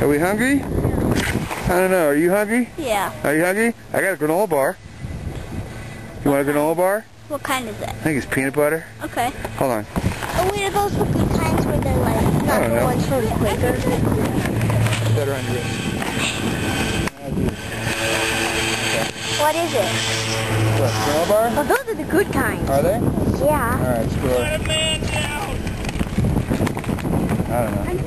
Are we hungry? I don't know. Are you hungry? Yeah. Are you hungry? I got a granola bar. You want a granola bar? What kind is it? I think it's peanut butter. Okay. Hold on. Oh, wait, are those the good kinds where they're like not don't the know. ones from Quaker? Better on your wrist. What is it? What, granola bar? Oh, those are the good kinds. Are they? Yeah. Alright, score. I don't know.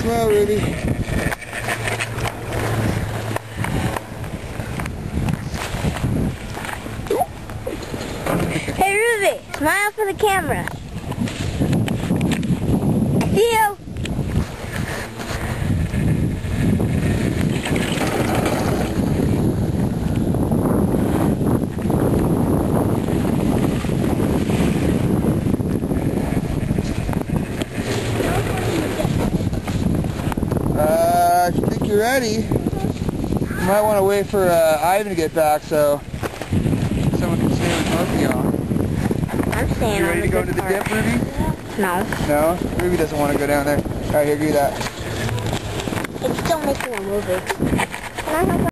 Smile, Ruby. Hey, Ruby, smile for the camera. See you. Uh, I think you're ready. You might want to wait for uh, Ivan to get back so someone can stay with. I'm staying You ready to go to the part. dip, Ruby? No. No? Ruby doesn't want to go down there. Alright, here, do that. It's still making a movie. Can I have